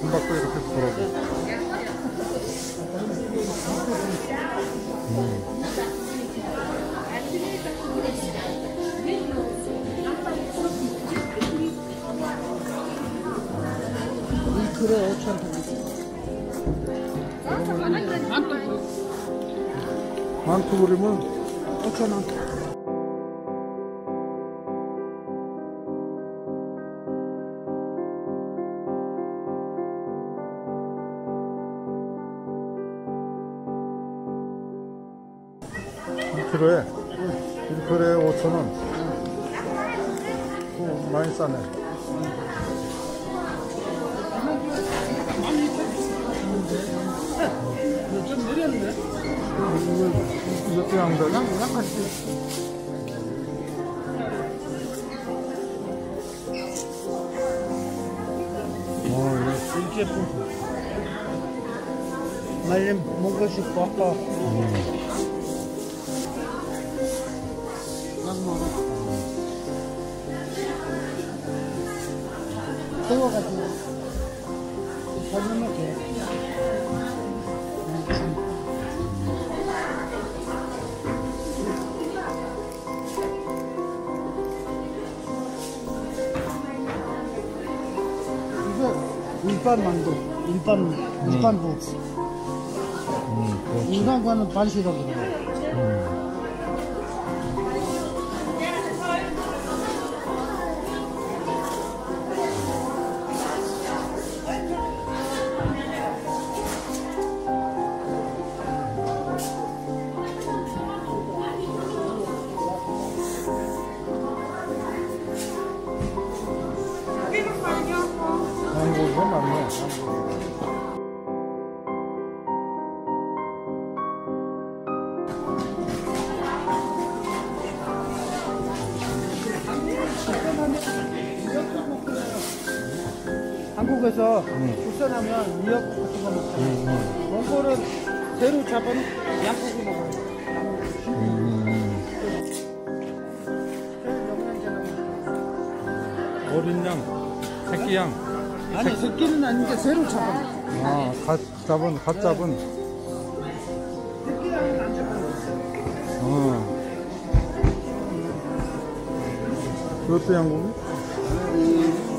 금박도 이렇게 돌아가. 이 그래 5천 원. 만투 그리면 5천 원. 일 k 로에 1kg에 5,000원. 오, 많이 싸네. 좀 내렸는데? 이거, 이것도 양자냐? 약간 어, 이 제품. 말린 먹고 싶고 아까 약 더워가지고 잘못 먹게. 이거 일반 만두, 일반 일반 부. 음, 그렇지. 인간 거는 반시거든요. 한 국어 맞네. 한국에서 음. 출산하면 미역 같은 거 먹잖아요. 몽골은 새로 잡은 양고기 먹어요. 음, 어린 양, 새끼 양. 아니 새끼는 아닌데 새로 잡은. 아, 갓 잡은, 갓 잡은. 어. 그것도 양고기?